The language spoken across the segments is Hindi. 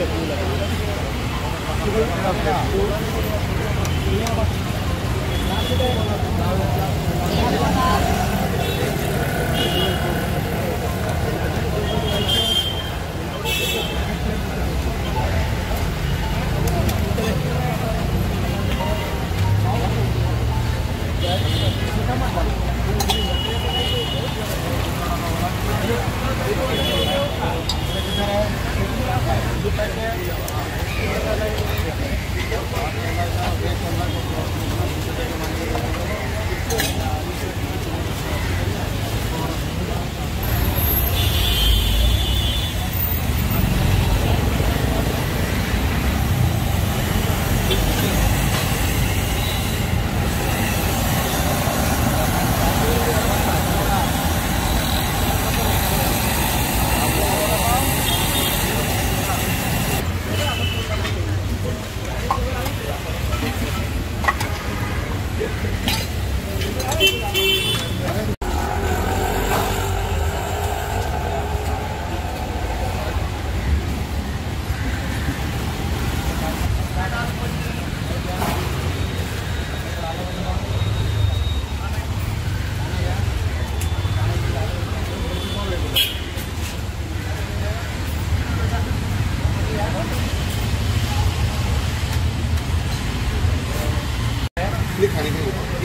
चटनी लगी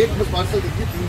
एक बस पार्सल देखिए तीन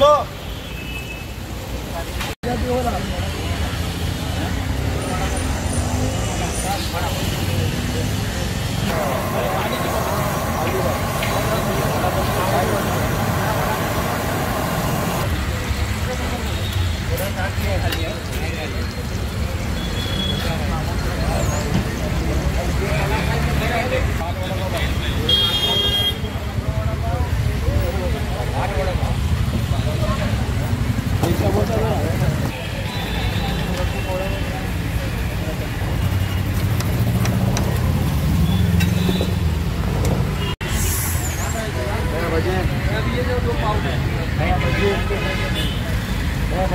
Let's.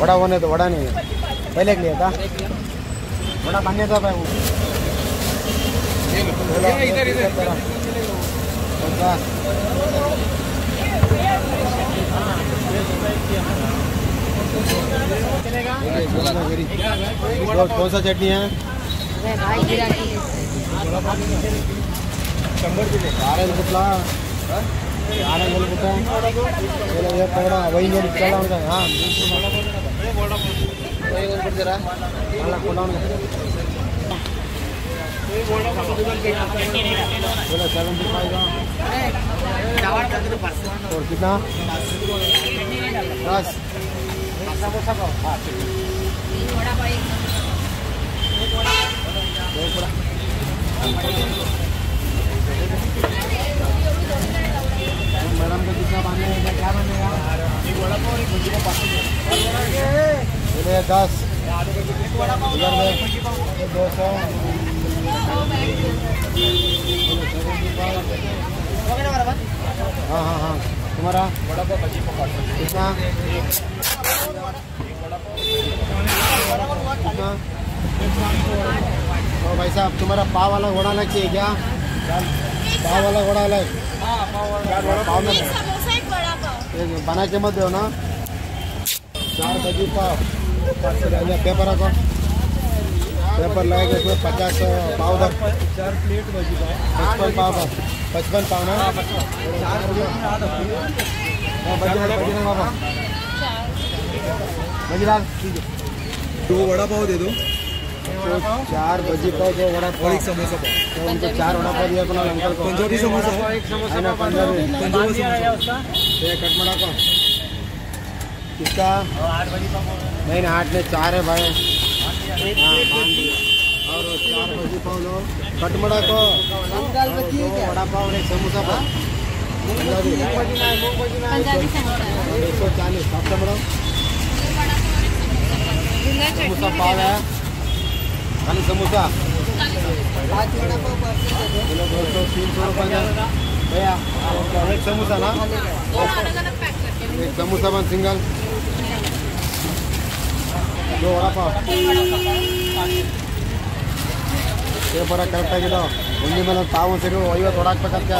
वड़ा होने तो वड़ा नहीं. है पहले के लिए था वड़ा बनने था भाई वो इधर इधर कौन सा चटनी है ವೈನ್ ಕೇಳ ಹಾಂ ವೈನ್ ಕೊಡ್ತೀರಾ ಅಲ್ಲ ಕೊಡೋಣ बोलो सेवेंटी फाइव और कितना दस हाँ इधर में दो सौ हाँ हाँ हाँ। तुम्हारा? कितना? तो भाई साहब तुम्हारा पाव वाला घोड़ा अलग चाहिए क्या? पाव वाला घोड़ा अलग। पाव में? बना के मत दो ना। चार बजी पाव। पेपर रखो पेपर लगेगा इसमें पचास पाव दर। चार प्लेट पचपन पाव पचपन पाव ना बाबा दो वड़ा पाव। दे दो तो चार बजी पाव दो वड़ा पाव एक समोसा। पाव तो उनको चार वड़ा पाव दिया अपना अंकल को पंजाबी समोसा। पंजाबी पंजाबी समोसा ये कटमड़ा को किसका? नहीं नहीं आठ में चार है भाई। हाँ। और चार बजी पाव लो। कटमड़ा को। वड़ा पाव और समोसा पाव। समोसा। एक सौ चालीस सात कमड़ा झींगा समोसा पाव है। खाली समोसा। किलो दो सौ तीन सौ रुपये भैया एक समोसा ना एक समोसा बन सिंगल। दो वड़ा पाव ये बड़ा करेक्ट ಆಗಿದೋ ಒಂದು ಮೇಲೆ ಒಂದು ಪಾವು ಸರಿ ಐವತ್ತು ವಡ ಹಾಕ್ಬೇಕಂತ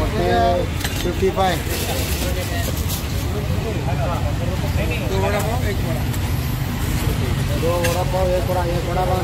ಮತ್ತೆ ಫಿಫ್ಟಿ ಫೈವ್ दो वड़ा पाव एक वड़ा दो वड़ा पाव एक वड़ा एक वड़ा पाव